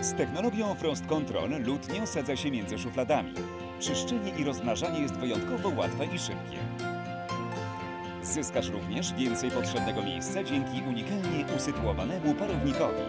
Z technologią Frost Control lód nie osadza się między szufladami. Czyszczenie i rozmnażanie jest wyjątkowo łatwe i szybkie. Zyskasz również więcej potrzebnego miejsca dzięki unikalnie usytuowanemu parownikowi.